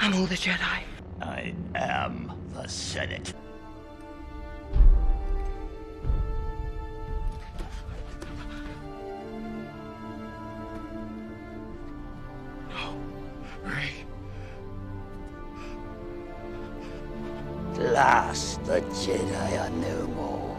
I'm all the Jedi. I am the Senate. No. Rey. Last, the Jedi are no more.